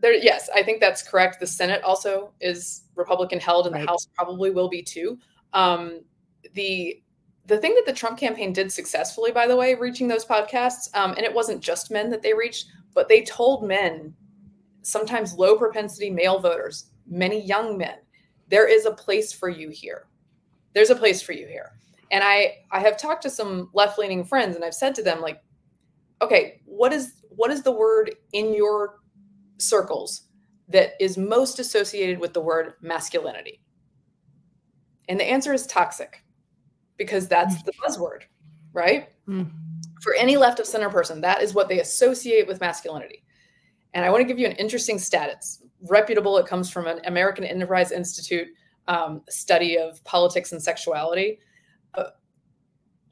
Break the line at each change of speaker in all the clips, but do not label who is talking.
there, yes, I think that's correct. The Senate also is Republican held, and
Right.
the House probably will be too. Um, the the thing that the Trump campaign did successfully, by the way, reaching those podcasts, um, and it wasn't just men that they reached, but they told men, sometimes low propensity male voters, many young men, there is a place for you here. There's a place for you here. And I I have talked to some left leaning friends, and I've said to them like, okay, what is what is the word in your circles that is most associated with the word masculinity? And the answer is toxic because that's the buzzword, right?
Mm.
For any left of center person, that is what they associate with masculinity. And I want to give you an interesting stat. It's reputable. It comes from an American Enterprise Institute um, study of politics and sexuality. Uh,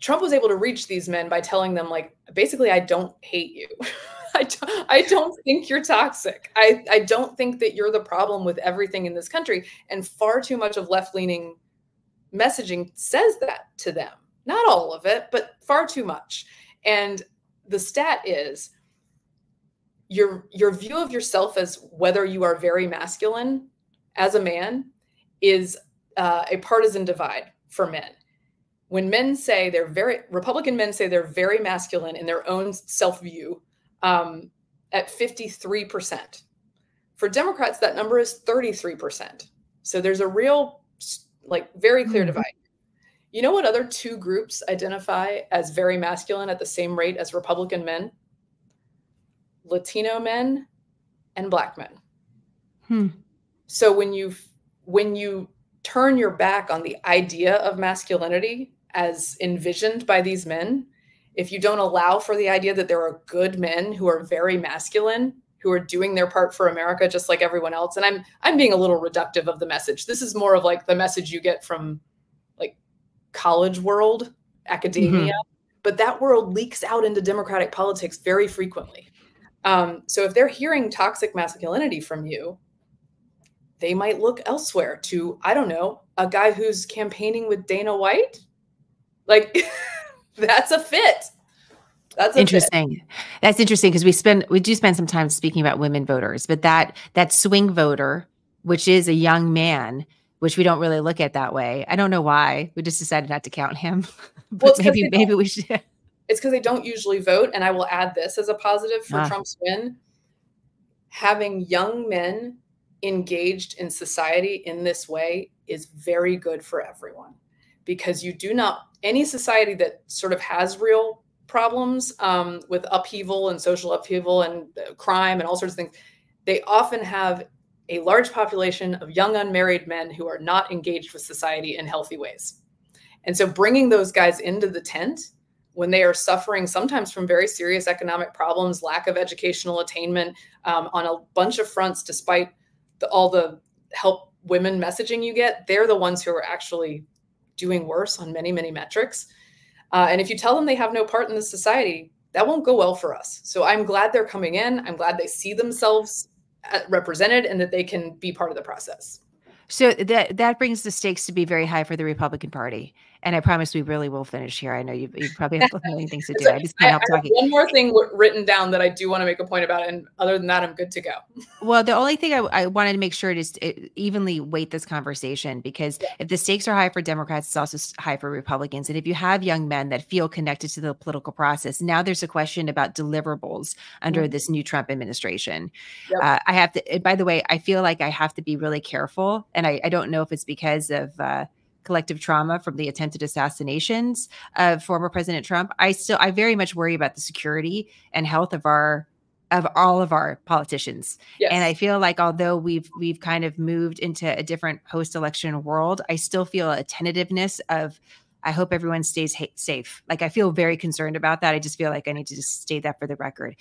Trump was able to reach these men by telling them, like, basically, I don't hate you. I, don't, I don't think you're toxic. I, I don't think that you're the problem with everything in this country. And far too much of left leaning messaging says that to them. Not all of it, but far too much. And the stat is your your view of yourself as whether you are very masculine as a man is uh, a partisan divide for men. When men say they're very Republican men say they're very masculine in their own self view, um, at fifty three percent. For Democrats, that number is thirty three percent. So there's a real like very clear
Mhm.
divide. You know what other two groups identify as very masculine at the same rate as Republican men? Latino men and black men.
Hmm.
So when you when you turn your back on the idea of masculinity as envisioned by these men, if you don't allow for the idea that there are good men who are very masculine, who are doing their part for America just like everyone else, and I'm I'm being a little reductive of the message. This is more of like the message you get from like college world, academia, but that world leaks out into democratic politics very frequently. Um, so if they're hearing toxic masculinity from you, they might look elsewhere to, I don't know, a guy who's campaigning with Dana White. Like that's a fit. That's a fit.
interesting that's interesting because we spend we do spend some time speaking about women voters but that that swing voter which is a young man which we don't really look at that way i don't know why we just decided not to count him
Well,
maybe maybe we should
It's because they don't usually vote. And I will add this as a positive for
Ah.
Trump's win. Having young men engaged in society in this way is very good for everyone because you do not, any society that sort of has real problems um, with upheaval and social upheaval and uh, crime and all sorts of things, they often have a large population of young unmarried men who are not engaged with society in healthy ways. And so bringing those guys into the tent when they are suffering sometimes from very serious economic problems, lack of educational attainment um, on a bunch of fronts, despite the, all the help women messaging you get, they're the ones who are actually doing worse on many, many metrics. Uh, and if you tell them they have no part in the society, that won't go well for us. So I'm glad they're coming in. I'm glad they see themselves uh, represented and that they can be part of the process.
so that that brings the stakes to be very high for the republican party and i promise we really will finish here i know you, you probably have a million things to do i just can't help talking
one more thing written down that I do want to make a point about, and other than that, I'm good to go.
Well, the only thing I, I wanted to make sure to it- evenly weight this conversation because
Yeah.
if the stakes are high for Democrats, it's also high for Republicans. And if you have young men that feel connected to the political process, now there's a question about deliverables under
Mhm.
this new Trump administration.
Yep.
Uh, I have to, and by the way, I feel like I have to be really careful. And I, I don't know if it's because of, uh, collective trauma from the attempted assassinations of former president trump i still i very much worry about the security and health of our of all of our politicians
Yes.
and I feel like although we've we've kind of moved into a different post-election world, I still feel a tentativeness of I hope everyone stays ha- safe. Like I feel very concerned about that. I just feel like I need to just state that for the record.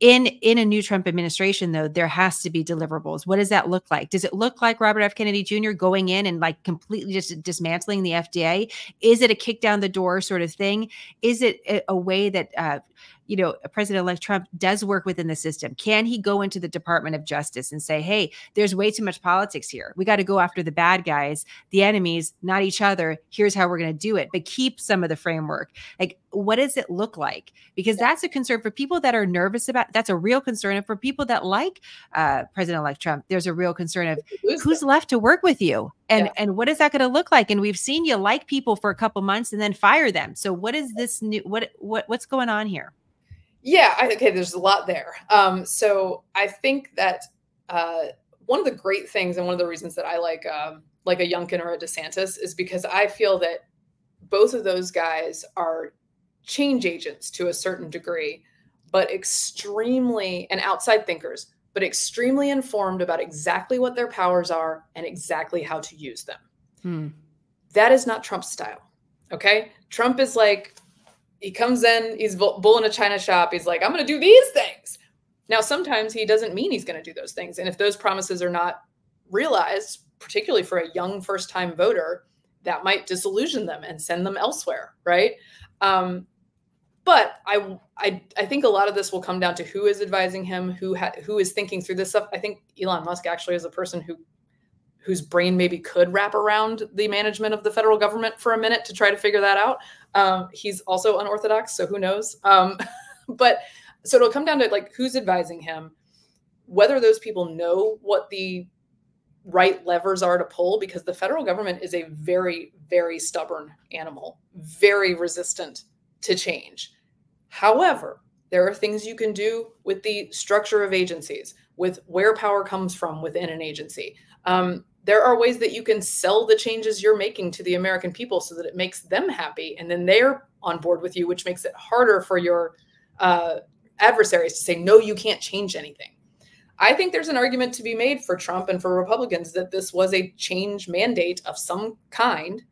In in a new Trump administration though, there has to be deliverables. What does that look like? Does it look like Robert F Kennedy Jr. going in and like completely just dismantling the FDA? Is it a kick down the door sort of thing? Is it a, a way that uh you know, President elect Trump does work within the system, can he go into the Department of Justice and say, hey, there's way too much politics here. We got to go after the bad guys, the enemies, not each other. Here's how we're going to do it, but keep some of the framework. Like, what does it look like? Because that's a concern for people that are nervous about that's a real concern. And for people that like uh, President elect Trump, there's a real concern of who's left to work with you and yeah. and what is that going to look like and we've seen you like people for a couple months and then fire them so what is this new what what what's going on here
yeah I, okay there's a lot there um so i think that uh one of the great things and one of the reasons that i like um like a Youngkin or a desantis is because i feel that both of those guys are change agents to a certain degree but extremely and outside thinkers but extremely informed about exactly what their powers are and exactly how to use them. Hmm. That is not Trump's style. Okay. Trump is like, he comes in, he's bull in a china shop. He's like, I'm going to do these things. Now, sometimes he doesn't mean he's going to do those things. And if those promises are not realized, particularly for a young first time voter, that might disillusion them and send them elsewhere. Right. Um, but I, I, I think a lot of this will come down to who is advising him, who ha- who is thinking through this stuff. I think Elon Musk actually is a person who whose brain maybe could wrap around the management of the federal government for a minute to try to figure that out. Um, he's also unorthodox, so who knows? Um, but so it'll come down to like who's advising him, whether those people know what the right levers are to pull, because the federal government is a very, very stubborn animal, very resistant to change. However, there are things you can do with the structure of agencies, with where power comes from within an agency. Um, there are ways that you can sell the changes you're making to the American people so that it makes them happy, and then they're on board with you, which makes it harder for your uh, adversaries to say, no, you can't change anything. I think there's an argument to be made for Trump and for Republicans that this was a change mandate of some kind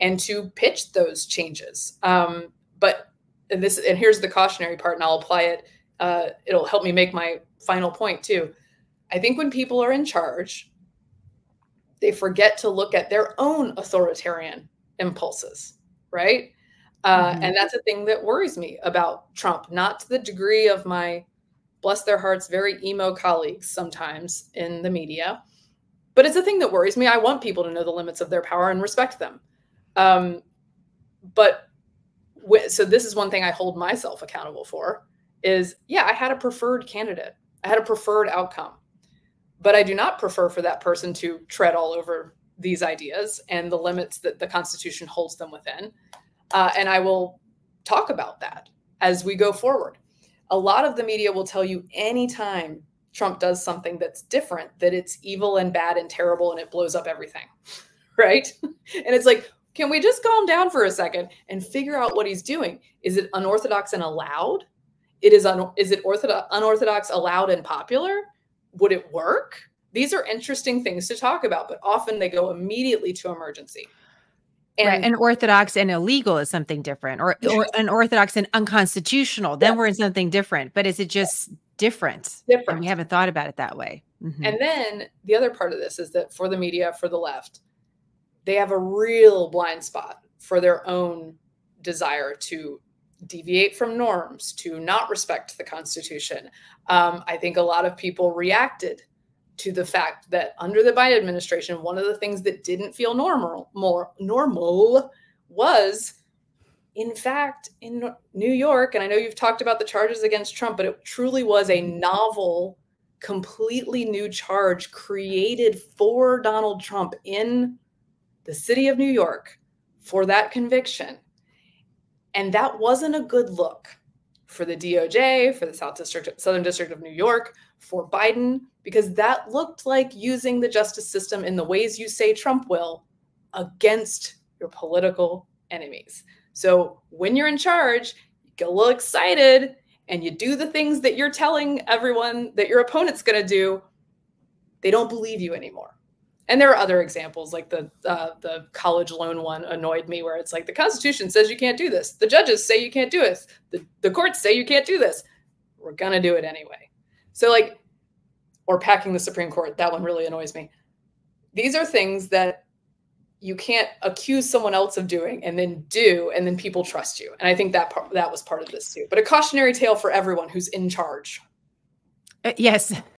and to pitch those changes. Um, but and this and here's the cautionary part and i'll apply it uh, it'll help me make my final point too i think when people are in charge they forget to look at their own authoritarian impulses right uh, mm-hmm. and that's a thing that worries me about trump not to the degree of my bless their hearts very emo colleagues sometimes in the media but it's a thing that worries me i want people to know the limits of their power and respect them um, but so this is one thing I hold myself accountable for is yeah, I had a preferred candidate. I had a preferred outcome. But I do not prefer for that person to tread all over these ideas and the limits that the Constitution holds them within. Uh, and I will talk about that as we go forward. A lot of the media will tell you anytime Trump does something that's different, that it's evil and bad and terrible and it blows up everything. Right. and it's like, can we just calm down for a second and figure out what he's doing? Is it unorthodox and allowed? It is un- is it orthodox unorthodox allowed and popular? Would it work? These are interesting things to talk about, but often they go immediately to emergency.
And, right. and orthodox and illegal is something different, or or an orthodox and unconstitutional. Then we're in something different. But is it just different? Different. And we haven't thought about it that way.
Mm-hmm. And then the other part of this is that for the media, for the left, they have a real blind spot for their own desire to deviate from norms, to not respect the Constitution. Um, I think a lot of people reacted to the fact that under the Biden administration, one of the things that didn't feel normal, more normal, was, in fact, in New York. And I know you've talked about the charges against Trump, but it truly was a novel, completely new charge created for Donald Trump in the city of New York for that conviction. And that wasn't a good look for the DOJ, for the South District, Southern District of New York, for Biden, because that looked like using the justice system in the ways you say Trump will against your political enemies. So when you're in charge, you get a little excited and you do the things that you're telling everyone that your opponent's going to do. They don't believe you anymore and there are other examples like the uh, the college loan one annoyed me where it's like the constitution says you can't do this. The judges say you can't do this. The, the courts say you can't do this. We're gonna do it anyway. So like or packing the supreme court that one really annoys me. These are things that you can't accuse someone else of doing and then do and then people trust you. And i think that part that was part of this too. But a cautionary tale for everyone who's in charge.
Uh, yes